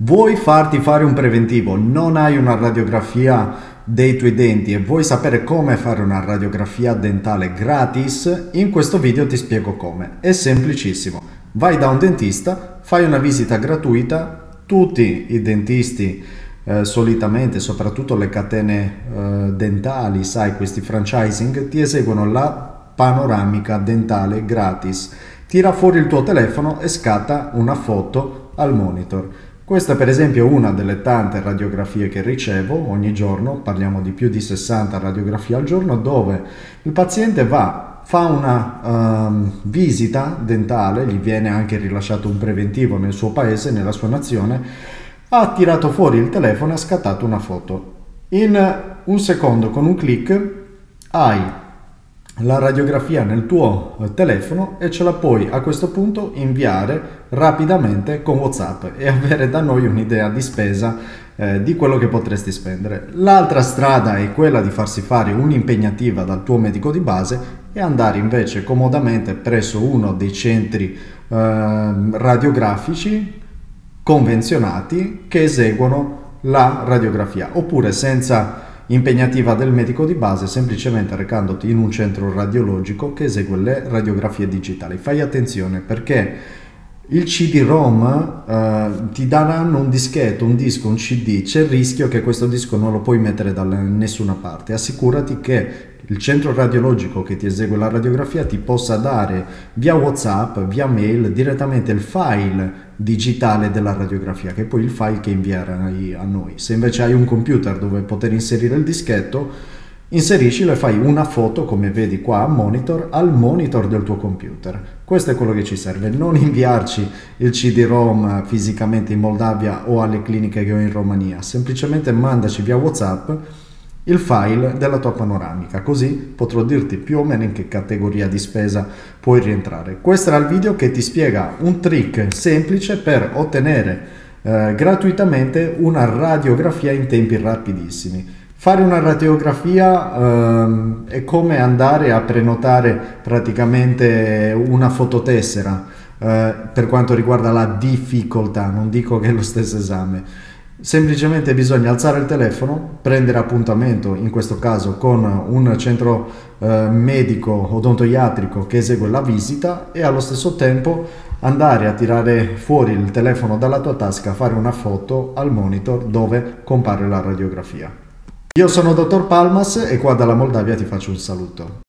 Vuoi farti fare un preventivo, non hai una radiografia dei tuoi denti e vuoi sapere come fare una radiografia dentale gratis? In questo video ti spiego come. È semplicissimo. Vai da un dentista, fai una visita gratuita, tutti i dentisti eh, solitamente, soprattutto le catene eh, dentali, sai, questi franchising, ti eseguono la panoramica dentale gratis. Tira fuori il tuo telefono e scatta una foto al monitor. Questa per esempio è una delle tante radiografie che ricevo ogni giorno, parliamo di più di 60 radiografie al giorno, dove il paziente va, fa una um, visita dentale, gli viene anche rilasciato un preventivo nel suo paese, nella sua nazione, ha tirato fuori il telefono e ha scattato una foto. In un secondo con un clic hai la radiografia nel tuo eh, telefono e ce la puoi a questo punto inviare rapidamente con WhatsApp e avere da noi un'idea di spesa eh, di quello che potresti spendere. L'altra strada è quella di farsi fare un'impegnativa dal tuo medico di base e andare invece comodamente presso uno dei centri eh, radiografici convenzionati che eseguono la radiografia oppure senza impegnativa del medico di base semplicemente recandoti in un centro radiologico che esegue le radiografie digitali. Fai attenzione perché il CD-ROM eh, ti daranno un dischetto, un disco, un CD, c'è il rischio che questo disco non lo puoi mettere da nessuna parte. Assicurati che il centro radiologico che ti esegue la radiografia ti possa dare via WhatsApp, via mail, direttamente il file digitale della radiografia, che è poi il file che invierai a noi. Se invece hai un computer dove poter inserire il dischetto, inseriscilo e fai una foto, come vedi qua a monitor, al monitor del tuo computer. Questo è quello che ci serve, non inviarci il CD-ROM fisicamente in Moldavia o alle cliniche che ho in Romania, semplicemente mandaci via WhatsApp il file della tua panoramica, così potrò dirti più o meno in che categoria di spesa puoi rientrare. Questo era il video che ti spiega un trick semplice per ottenere eh, gratuitamente una radiografia in tempi rapidissimi. Fare una radiografia ehm, è come andare a prenotare praticamente una fototessera eh, per quanto riguarda la difficoltà, non dico che è lo stesso esame. Semplicemente bisogna alzare il telefono, prendere appuntamento, in questo caso con un centro eh, medico odontoiatrico che esegue la visita e allo stesso tempo andare a tirare fuori il telefono dalla tua tasca, fare una foto al monitor dove compare la radiografia. Io sono Dottor Palmas e qua dalla Moldavia ti faccio un saluto.